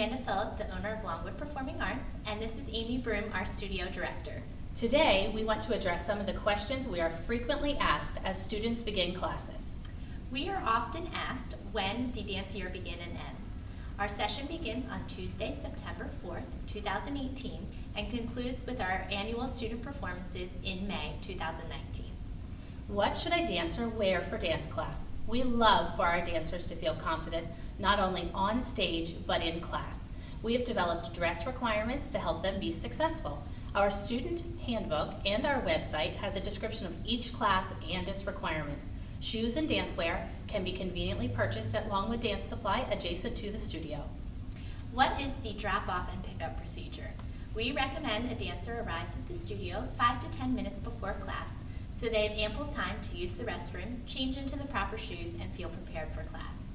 Amanda Phillip, the owner of Longwood Performing Arts, and this is Amy Broom, our studio director. Today, we want to address some of the questions we are frequently asked as students begin classes. We are often asked when the dance year begins and ends. Our session begins on Tuesday, September 4th, 2018, and concludes with our annual student performances in May 2019. What should a dancer wear for dance class? We love for our dancers to feel confident, not only on stage, but in class. We have developed dress requirements to help them be successful. Our student handbook and our website has a description of each class and its requirements. Shoes and dancewear can be conveniently purchased at Longwood Dance Supply adjacent to the studio. What is the drop-off and pickup procedure? We recommend a dancer arrives at the studio 5 to 10 minutes before class so they have ample time to use the restroom, change into the proper shoes, and feel prepared for class.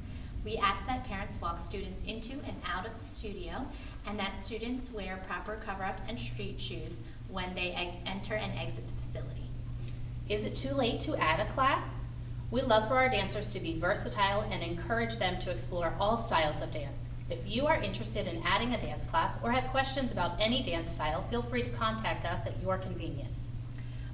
We ask that parents walk students into and out of the studio and that students wear proper cover-ups and street shoes when they enter and exit the facility. Is it too late to add a class? We love for our dancers to be versatile and encourage them to explore all styles of dance. If you are interested in adding a dance class or have questions about any dance style, feel free to contact us at your convenience.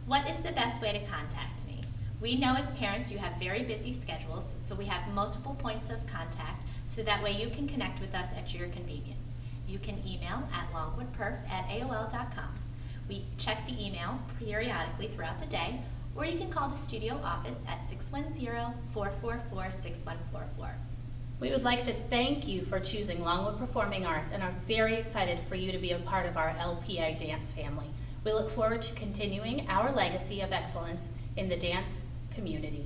What is the best way to contact me? We know as parents you have very busy schedules, so we have multiple points of contact so that way you can connect with us at your convenience. You can email at longwoodperf at AOL.com. We check the email periodically throughout the day, or you can call the studio office at 610-444-6144. We would like to thank you for choosing Longwood Performing Arts and are very excited for you to be a part of our LPA dance family. We look forward to continuing our legacy of excellence in the dance community.